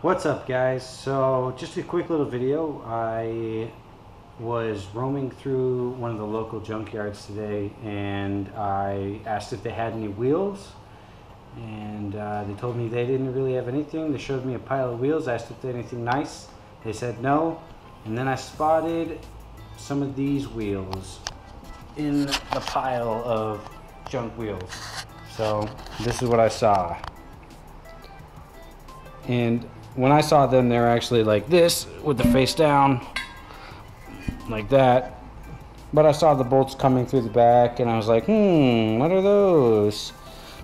What's up guys? So just a quick little video. I was roaming through one of the local junkyards today and I asked if they had any wheels and uh, they told me they didn't really have anything. They showed me a pile of wheels. I asked if they had anything nice. They said no. And then I spotted some of these wheels in the pile of junk wheels. So this is what I saw. And when I saw them, they were actually like this with the face down, like that. But I saw the bolts coming through the back, and I was like, hmm, what are those?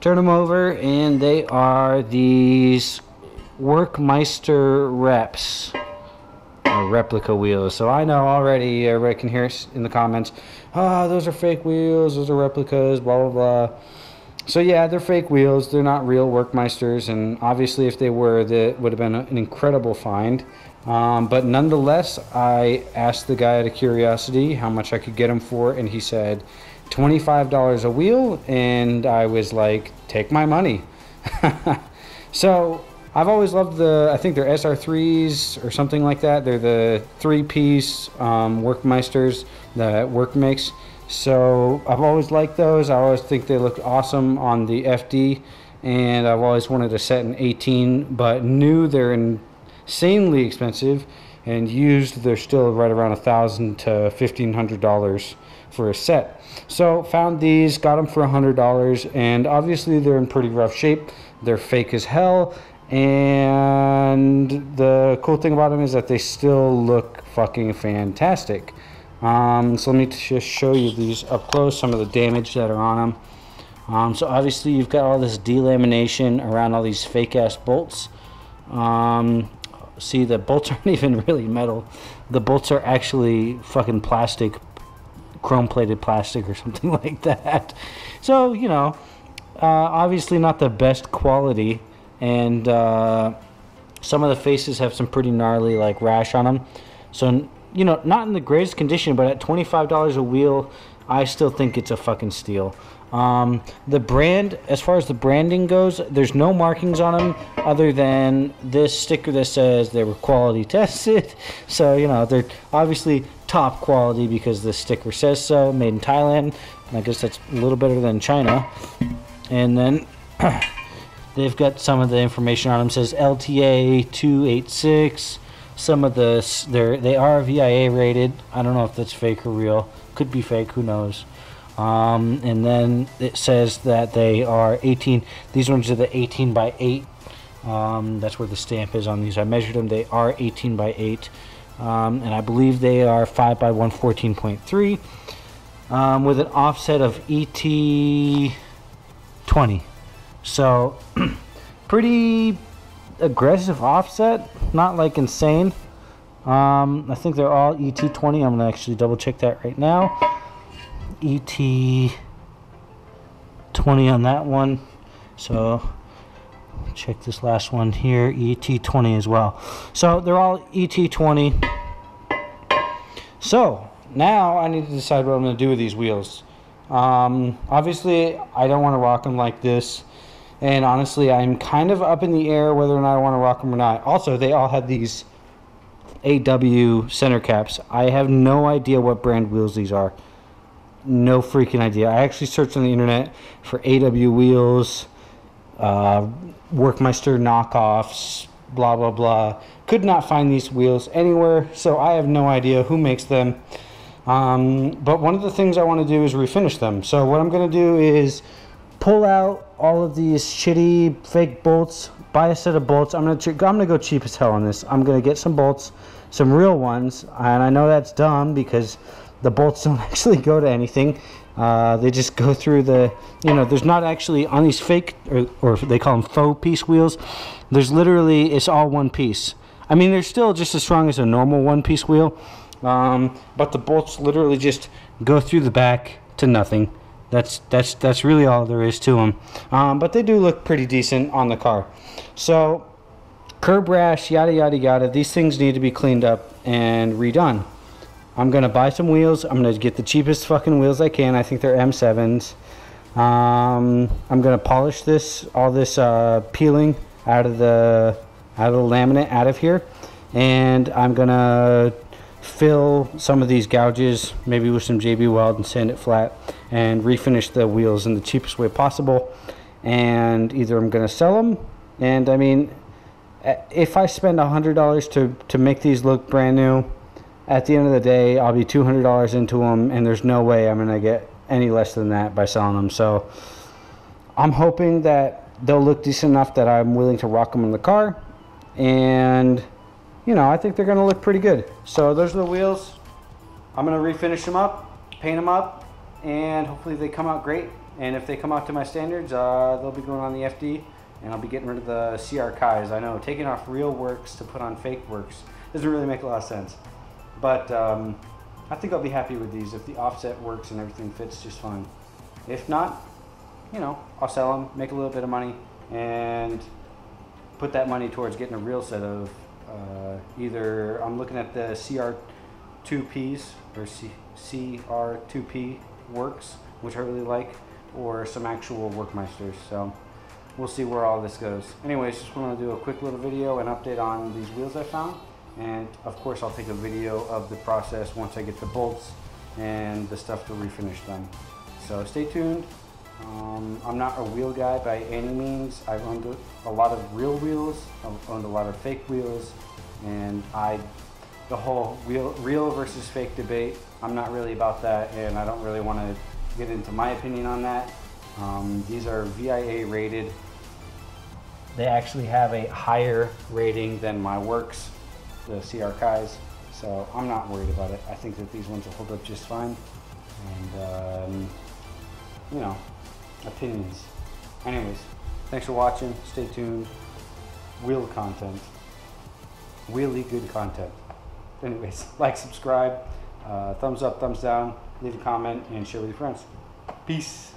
Turn them over, and they are these Work Meister reps, or replica wheels. So I know already, everybody can hear in the comments, ah, oh, those are fake wheels, those are replicas, blah, blah, blah. So yeah, they're fake wheels. They're not real Work Meisters, and obviously, if they were, that would have been an incredible find. Um, but nonetheless, I asked the guy out of curiosity how much I could get them for, and he said twenty-five dollars a wheel, and I was like, "Take my money." so I've always loved the. I think they're SR3s or something like that. They're the three-piece um, Work Meisters that Work makes. So I've always liked those. I always think they look awesome on the FD, and I've always wanted a set in 18, but knew they're insanely expensive, and used they're still right around a thousand to fifteen hundred dollars for a set. So found these, got them for a hundred dollars, and obviously they're in pretty rough shape. They're fake as hell, and the cool thing about them is that they still look fucking fantastic. Um, so let me just show you these up close, some of the damage that are on them. Um, so obviously you've got all this delamination around all these fake ass bolts. Um, see the bolts aren't even really metal. The bolts are actually fucking plastic, chrome plated plastic or something like that. So, you know, uh, obviously not the best quality and uh, some of the faces have some pretty gnarly like rash on them. So you know, not in the greatest condition, but at $25 a wheel, I still think it's a fucking steal. Um, the brand, as far as the branding goes, there's no markings on them other than this sticker that says they were quality tested. So, you know, they're obviously top quality because the sticker says so, made in Thailand. I guess that's a little better than China. And then they've got some of the information on them. It says LTA 286 some of the they're they are VIA rated. I don't know if that's fake or real. Could be fake. Who knows? Um, and then it says that they are 18. These ones are the 18 by 8. Um, that's where the stamp is on these. I measured them. They are 18 by 8, um, and I believe they are 5 by 114.3 um, with an offset of ET 20. So pretty aggressive offset, not like insane. Um, I think they're all ET20. I'm gonna actually double check that right now. ET20 on that one. So check this last one here, ET20 as well. So they're all ET20. So now I need to decide what I'm gonna do with these wheels. Um, obviously, I don't want to rock them like this. And honestly, I'm kind of up in the air whether or not I want to rock them or not. Also, they all had these AW center caps. I have no idea what brand wheels these are. No freaking idea. I actually searched on the internet for AW wheels, uh, Work Meister knockoffs, blah, blah, blah. Could not find these wheels anywhere, so I have no idea who makes them. Um, but one of the things I want to do is refinish them. So what I'm going to do is pull out all of these shitty fake bolts, buy a set of bolts. I'm gonna I'm gonna go cheap as hell on this. I'm gonna get some bolts, some real ones, and I know that's dumb because the bolts don't actually go to anything. Uh, they just go through the, you know, there's not actually on these fake or, or they call them faux piece wheels. There's literally it's all one piece. I mean, they're still just as strong as a normal one piece wheel, um, but the bolts literally just go through the back to nothing. That's that's that's really all there is to them. Um, but they do look pretty decent on the car. So curb rash, yada yada yada. These things need to be cleaned up and redone. I'm gonna buy some wheels. I'm gonna get the cheapest fucking wheels I can. I think they're M7s. Um, I'm gonna polish this, all this uh, peeling out of the out of the laminate out of here. And I'm gonna fill some of these gouges, maybe with some JB Weld and sand it flat and refinish the wheels in the cheapest way possible. And either I'm gonna sell them and I mean, if I spend $100 to, to make these look brand new, at the end of the day, I'll be $200 into them, and there's no way I'm going to get any less than that by selling them. So I'm hoping that they'll look decent enough that I'm willing to rock them in the car. And, you know, I think they're going to look pretty good. So those are the wheels. I'm going to refinish them up, paint them up, and hopefully they come out great. And if they come out to my standards, uh, they'll be going on the FD, and I'll be getting rid of the CR Kais. I know taking off real works to put on fake works doesn't really make a lot of sense. But um, I think I'll be happy with these if the offset works and everything fits just fine. If not, you know, I'll sell them, make a little bit of money, and put that money towards getting a real set of uh, either I'm looking at the CR2Ps or C- CR2P works, which I really like, or some actual Work Meisters. So we'll see where all this goes. Anyways, just want to do a quick little video and update on these wheels I found. And of course, I'll take a video of the process once I get the bolts and the stuff to refinish them. So stay tuned. Um, I'm not a wheel guy by any means. I've owned a lot of real wheels. I've owned a lot of fake wheels. And I, the whole real, real versus fake debate, I'm not really about that. And I don't really want to get into my opinion on that. Um, these are VIA rated. They actually have a higher rating than my works the CR Kais, so I'm not worried about it. I think that these ones will hold up just fine. And, um, you know, opinions. Anyways, thanks for watching. Stay tuned. Wheel content. Really good content. Anyways, like, subscribe, uh, thumbs up, thumbs down, leave a comment, and share with your friends. Peace.